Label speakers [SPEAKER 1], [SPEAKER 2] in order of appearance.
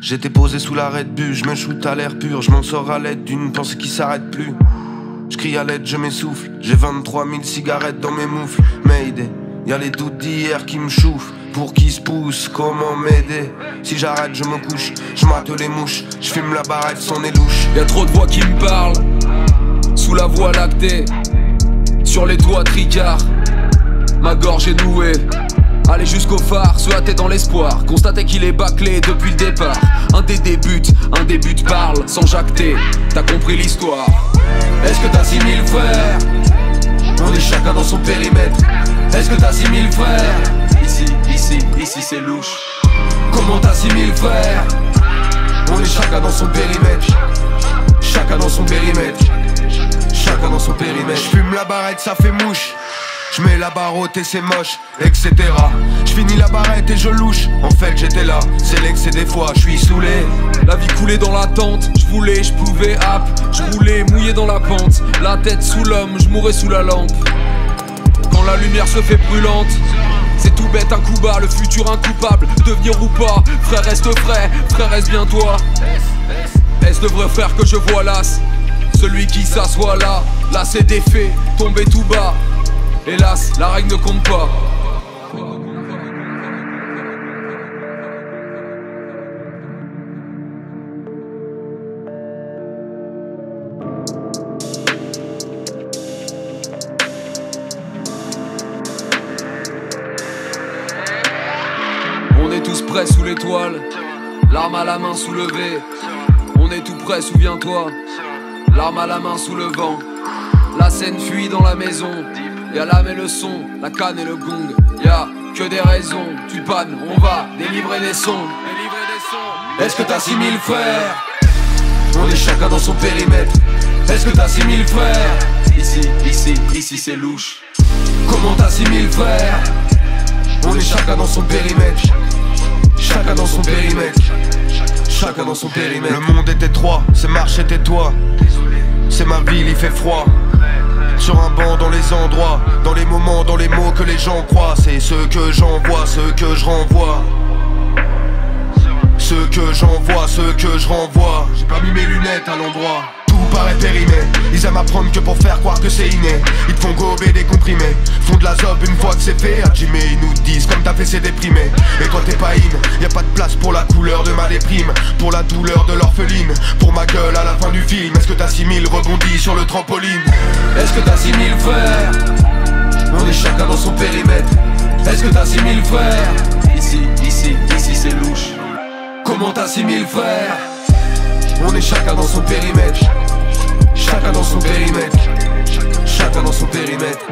[SPEAKER 1] J'étais posé sous l'arrêt de bus, je me shoot à l'air pur, je m'en sors à l'aide d'une pensée qui s'arrête plus. Je crie à l'aide, je m'essouffle, j'ai 23 000 cigarettes dans mes moufles. Mayday, y a les doutes d'hier qui me chauffent. Pour qui se pousse, comment m'aider? Si j'arrête, je me couche, je mate les mouches, je fume la barrette, son est louche.
[SPEAKER 2] Y a trop de voix qui me parlent, sous la voie lactée, sur les toits tricards, ma gorge est nouée. Aller jusqu'au phare, se hâter dans l'espoir. Constater qu'il est bâclé depuis le départ. Un des débuts, un début parle sans jacter. T'as compris l'histoire. Est-ce que t'as 6000 frères? On est chacun dans son périmètre. Est-ce que t'as 6000 frères? Ici, ici, ici c'est louche. Comment t'as 6000 frères? On est chacun dans son périmètre. Chacun dans son périmètre. Chacun dans son périmètre.
[SPEAKER 1] Je fume la barrette, ça fait mouche. Je mets la barotte et c'est moche, etc. Je finis la barrette et je louche. En fait, j'étais là, c'est l'excès des fois, je suis saoulé.
[SPEAKER 2] La vie coulait dans la tente, je voulais, je pouvais, hop, je roulais mouillé dans la pente. La tête sous l'homme, je mourrais sous la lampe. Quand la lumière se fait brûlante, c'est tout bête un coup bas, le futur incoupable, devenir ou pas. Frère reste frère, frère reste bien toi. Est-ce le vrai frère que je vois là? Celui qui s'assoit là, là c'est défait, tombé tout bas. Hélas, la règle ne compte pas. On est tous prêts sous l'étoile, l'arme à la main soulevée. On est tout prêt, souviens-toi, l'arme à la main sous le vent. La scène fuit dans la maison, Y'a l'âme et le son, la canne et le gong. Y'a que des raisons, tu pannes, on va délivrer des sons. Est-ce que t'as 6000 frères? On est chacun dans son périmètre. Est-ce que t'as 6000 frères? Ici, ici, ici c'est louche. Comment t'as 6000 frères? On est chacun dans son périmètre. Chacun dans son périmètre. Chacun dans son périmètre.
[SPEAKER 1] Le monde est étroit, c'est marche et tais-toi. C'est ma ville, il fait froid. Dans les endroits, dans les moments, dans les mots que les gens croient. C'est ce que j'envoie, ce que je renvoie. Ce que j'envoie, ce que je renvoie. J'ai pas mis mes lunettes à l'endroit. Tout paraît périmé. Ils aiment apprendre que pour faire croire que c'est inné. Ils te font gober des comprimés. Font de la zob une fois que c'est fait. Jimmy, ils nous disent comme t'as fait, c'est déprimé. Et quand t'es pas de place pour la couleur de ma déprime. Pour la douleur de l'orpheline. Pour ma gueule à la fin du film. Est-ce que t'as 6000 rebondis sur le trampoline?
[SPEAKER 2] Est-ce que t'as 6000 frères On est chacun dans son périmètre. Est-ce que t'as 6000 frères Ici, ici, ici c'est louche. Comment t'as 6000 frères On est chacun dans son périmètre. Chacun dans son périmètre. Chacun dans son périmètre.